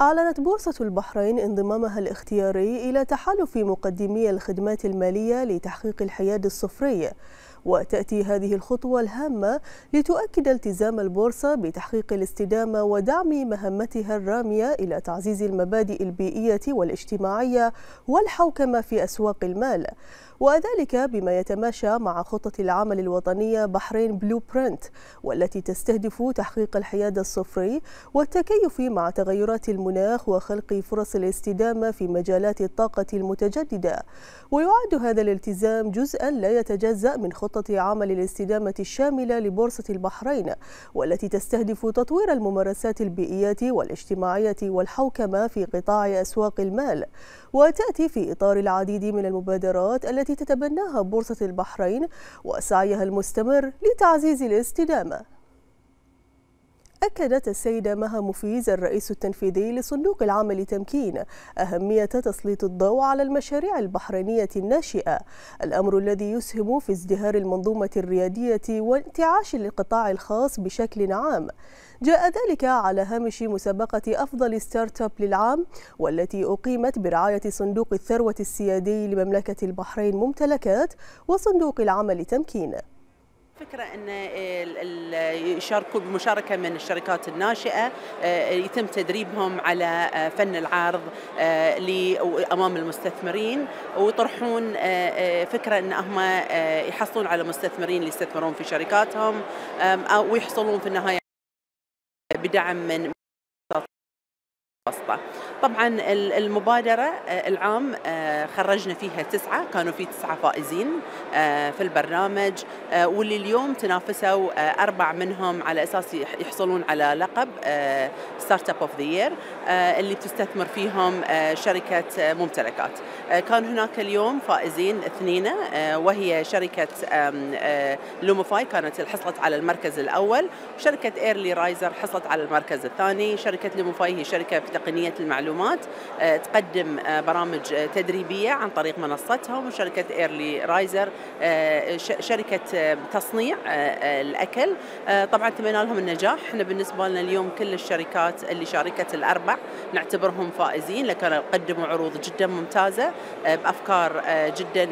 أعلنت بورصة البحرين انضمامها الاختياري إلى تحالف مقدمي الخدمات المالية لتحقيق الحياد الصفري. وتأتي هذه الخطوة الهامة لتؤكد التزام البورصة بتحقيق الاستدامة ودعم مهمتها الرامية إلى تعزيز المبادئ البيئية والاجتماعية والحوكمة في أسواق المال. وذلك بما يتماشى مع خطة العمل الوطنية بحرين بلو برنت والتي تستهدف تحقيق الحياد الصفري والتكيف مع تغيرات المناخ وخلق فرص الاستدامة في مجالات الطاقة المتجددة. ويعد هذا الالتزام جزءا لا يتجزأ من خطة عمل الاستدامة الشاملة لبورصة البحرين والتي تستهدف تطوير الممارسات البيئية والاجتماعية والحوكمة في قطاع أسواق المال. وتأتي في إطار العديد من المبادرات التي تتبناها بورصة البحرين وسعيها المستمر لتعزيز الاستدامة. أكدت السيدة مها مفيز الرئيس التنفيذي لصندوق العمل تمكين أهمية تسليط الضوء على المشاريع البحرينية الناشئة. الأمر الذي يسهم في ازدهار المنظومة الريادية وانتعاش القطاع الخاص بشكل عام. جاء ذلك على هامش مسابقة أفضل startup للعام والتي أقيمت برعاية صندوق الثروة السيادي لمملكة البحرين ممتلكات وصندوق العمل تمكين. فكرة أن يشاركوا بمشاركة من الشركات الناشئة آه، يتم تدريبهم على آه، فن العرض آه، أمام المستثمرين ويطرحون فكرة أن هم يحصلون على مستثمرين يستثمرون في شركاتهم ويحصلون في النهاية بدعم من واسطة طبعا المبادرة آه، العام آه، خرجنا فيها تسعة كانوا في تسعة فائزين آه، في البرنامج واللي اليوم تنافسوا أربع منهم على أساس يحصلون على لقب Startup of the Year اللي تستثمر فيهم شركة ممتلكات. كان هناك اليوم فائزين اثنين وهي شركة لوموفاي كانت حصلت على المركز الأول شركة Early Riser حصلت على المركز الثاني شركة لوموفاي هي شركة تقنية المعلومات آه، تقدم آه، برامج آه، تدريبية عن طريق منصتهم وشركة Early Riser شركة تصنيع الأكل. طبعا اتمنى لهم النجاح. إحنا بالنسبة لنا اليوم كل الشركات اللي شاركت الأربع نعتبرهم فائزين لكن قدموا عروض جدا ممتازة بأفكار جدا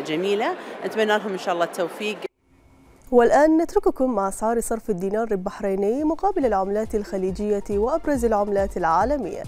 جميلة. نتمنى لهم إن شاء الله التوفيق. والآن نترككم مع أسعار صرف الدينار البحريني مقابل العملات الخليجية وأبرز العملات العالمية.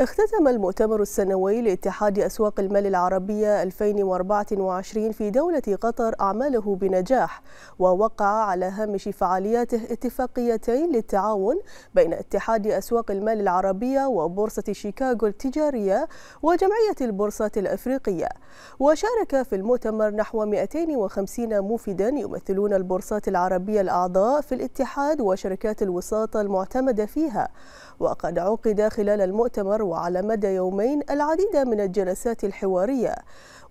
اختتم المؤتمر السنوي لاتحاد أسواق المال العربية 2024 في دولة قطر أعماله بنجاح ووقع على هامش فعالياته اتفاقيتين للتعاون بين اتحاد أسواق المال العربية وبورصة شيكاغو التجارية وجمعية البورصات الأفريقية. وشارك في المؤتمر نحو 250 موفدا يمثلون البورصات العربية الأعضاء في الاتحاد وشركات الوساطة المعتمدة فيها. وقد عقد خلال المؤتمر وعلى مدى يومين العديد من الجلسات الحوارية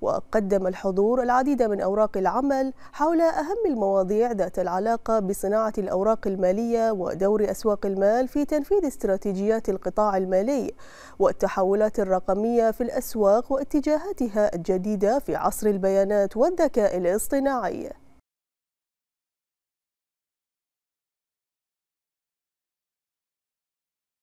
وقدم الحضور العديد من أوراق العمل حول أهم المواضيع ذات العلاقة بصناعة الأوراق المالية ودور أسواق المال في تنفيذ استراتيجيات القطاع المالي والتحولات الرقمية في الأسواق واتجاهاتها الجديدة في عصر البيانات والذكاء الاصطناعي.